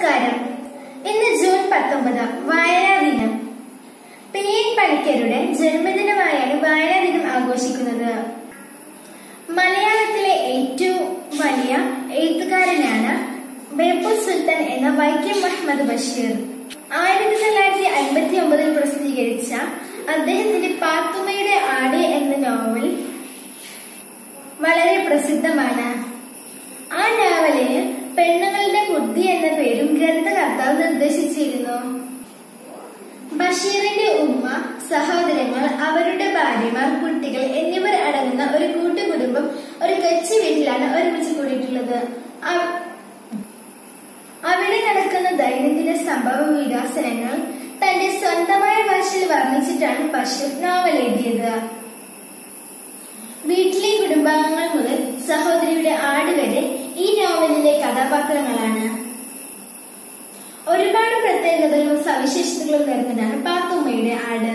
നമസ്കാരം ഇന്ന് ജൂൺ പത്തൊമ്പത് വായനാ ദിനം പി എൻ പണിക്കരുടെ ജന്മദിനമായാണ് വായനാ ദിനം ആഘോഷിക്കുന്നത്. മലയാളത്തിലെ ഏറ്റവും വലിയ എഴുത്തുകാരനാണ് ബേപ്പൂർ സുൽത്താൻ എന്ന വൈക്കം മുഹമ്മദ് ബഷീർ. ആയിരത്തി തൊള്ളായിരത്തി അൻപത്തി ഒമ്പതിൽ പ്രസിദ്ധീകരിച്ച അദ്ദേഹത്തിന്റെ പാത്തുമയുടെ ആട് എന്ന നോവൽ വളരെ പ്രസിദ്ധമാണ്. പെണ്ണുങ്ങളുടെ എന്ന പേരും ഗ്രന്ഥകർത്താവ് നിർദ്ദേശിച്ചിരുന്നു. ബഷീറിന്റെ ഉമ്മ സഹോദരങ്ങൾ അവരുടെ ഭാര്യമാർ കുട്ടികൾ എന്നിവർ അടങ്ങുന്ന ഒരു കൂട്ടുകുടുംബം ഒരു കൊച്ചു വീട്ടിലാണ് ഒരുമിച്ച് കൂടിയിട്ടുള്ളത്. അവിടെ നടക്കുന്ന ദൈനംദിന സംഭവ വികാസനങ്ങൾ തന്റെ സ്വന്തമായ ഭാഷയിൽ വർണിച്ചിട്ടാണ് ബഷീർ നോവൽ എഴുതിയത്. വീട്ടിലെ കുടുംബാംഗങ്ങൾ മുതൽ സഹോദരിയുടെ ആട് വരെ ഈ നോവലിലെ കഥാപാത്രങ്ങളാണ്. പ്രത്യേകതകളും സവിശേഷതകളും നിറഞ്ഞതാണ് പാത്തുമ്മയുടെ ആട്.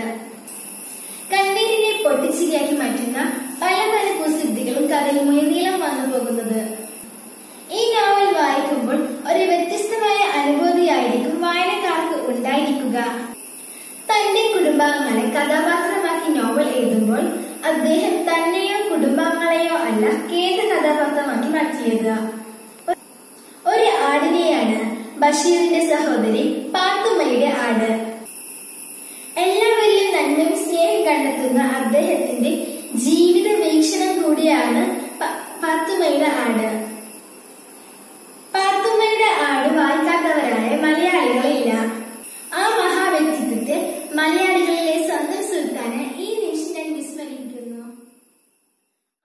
കണ്ണീരിനെ പൊട്ടിച്ചിരിയാക്കി മാറ്റുന്ന പല പല കുസിദ്ധികളും കഥയുമായി നീളം വന്നു പോകുന്നത്. ഈ നോവൽ വായിക്കുമ്പോൾ ഒരു വ്യത്യസ്തമായ അനുഭൂതിയായിരിക്കും വായനക്കാർക്ക് ഉണ്ടായിരിക്കുക. തന്റെ കുടുംബാംഗങ്ങളെ കഥാപാത്രമാക്കി നോവൽ എഴുതുമ്പോൾ അദ്ദേഹം തന്നെയോ കുടുംബാംഗങ്ങളെയോ അല്ല കേന്ദ്ര കഥാപാത്രമാക്കി മാറ്റിയത് ഒരു ആടിനെയാണ് ബഷീറിന്റെ സഹോദരി പാത്തുമ്മയുടെ ആട്. എല്ലാവരിലും നന്മയും സ്നേഹം കണ്ടെത്തുന്ന അദ്ദേഹത്തിന്റെ ജീവിത വീക്ഷണം കൂടിയാണ് പാത്തുമ്മയുടെ ആട്.